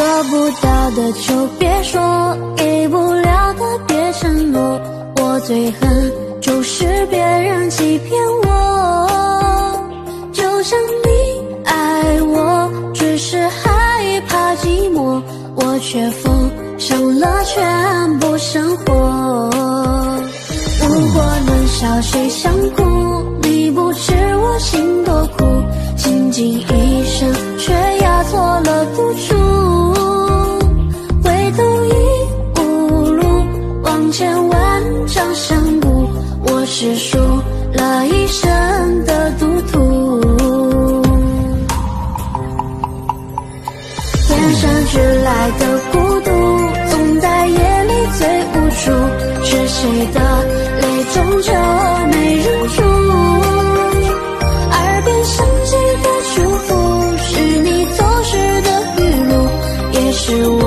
得不到的就别说，给不了的别承诺。我最恨就是别人欺骗我，就像你爱我，只是害怕寂寞，我却奉上了全部生活。如果能笑谁想哭，你不知我心多苦，倾尽一生却押错了赌了一生的赌徒，天生俱来的孤独，总在夜里最无助。是谁的泪终究没忍住？耳边响起的祝福，是你走时的语录，也是我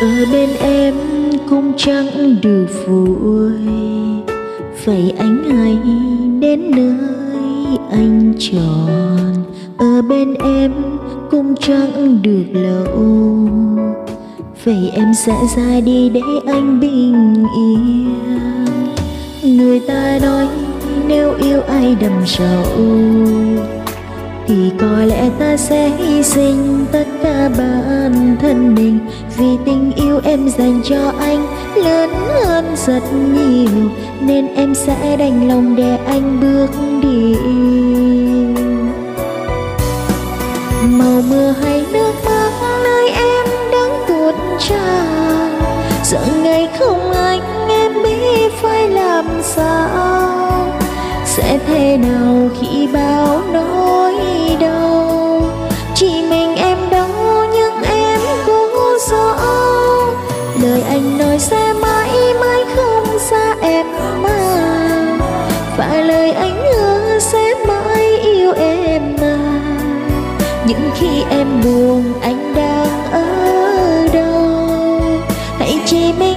ở bên em cũng chẳng được vui. Vậy anh hãy đến nơi anh chọn. Ở bên em cũng chẳng được lâu. Vậy em sẽ ra đi để anh bình yên. Người ta nói, nếu yêu ai đầm sầu thì có lẽ ta sẽ hy sinh tất cả bản thân mình vì tình yêu em dành cho anh lớn hơn rất nhiều, nên em sẽ đành lòng để anh bước đi. Màu mưa hay nước mắt nơi em đang tuột tràn. Giờ ngày không anh em biết phải làm sao sẽ thế nào khi bao nỗi đau chỉ mình em đó nhưng em cố rõ. Lời anh nói sẽ mãi mãi không xa em mà. Và lời anh hứa sẽ mãi yêu em mà. Những khi em buồn, anh đang ở đâu? Hãy chỉ mình